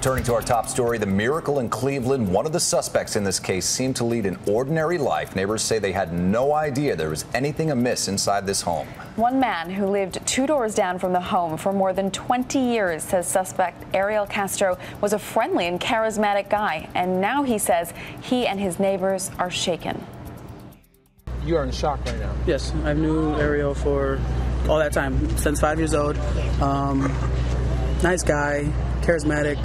Turning to our top story, the miracle in Cleveland. One of the suspects in this case seemed to lead an ordinary life. Neighbors say they had no idea there was anything amiss inside this home. One man who lived two doors down from the home for more than 20 years says suspect Ariel Castro was a friendly and charismatic guy. And now he says he and his neighbors are shaken. You are in shock right now. Yes, I've knew Ariel for all that time, since five years old. Um, nice guy, charismatic.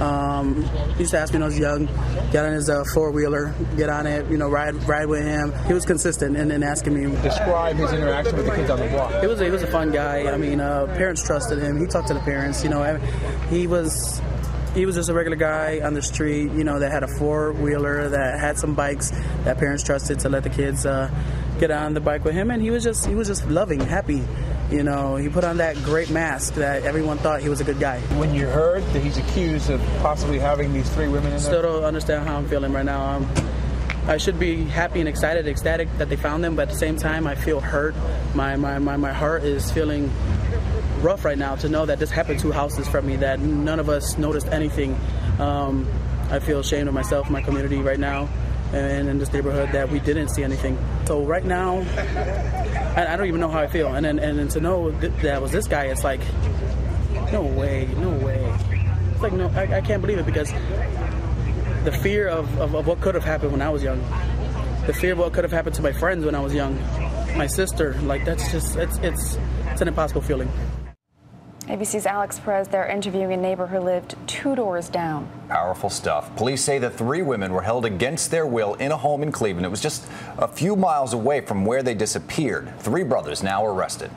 Um, he used to ask me when I was young, get on his uh, four wheeler, get on it, you know, ride ride with him. He was consistent in, in asking me. Describe his interaction with the kids on the block. It was he was a fun guy. I mean, uh, parents trusted him. He talked to the parents. You know, he was he was just a regular guy on the street, you know, that had a four wheeler, that had some bikes that parents trusted to let the kids uh, get on the bike with him, and he was just he was just loving, happy. You know, he put on that great mask that everyone thought he was a good guy. When you heard that he's accused of possibly having these three women in there, still don't understand how I'm feeling right now. Um, I should be happy and excited, ecstatic that they found them, but at the same time, I feel hurt. My my my, my heart is feeling rough right now to know that this happened two houses from me, that none of us noticed anything. Um, I feel ashamed of myself, my community right now, and in this neighborhood that we didn't see anything. So right now, I, I don't even know how I feel. And then and, and to know th- that was this guy, it's like, no way, no way. It's like no, I, I can't believe it because the fear of, of, of what could have happened when I was young, the fear of what could have happened to my friends when I was young, my sister, like that's just it's it's it's an impossible feeling. ABC's Alex Perez, they're interviewing a neighbor who lived two doors down. Powerful stuff. Police say the three women were held against their will in a home in Cleveland. It was just a few miles away from where they disappeared. Three brothers now arrested.